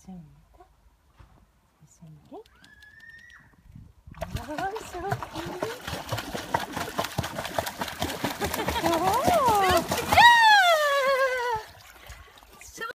있습니다. 있습니다. 아,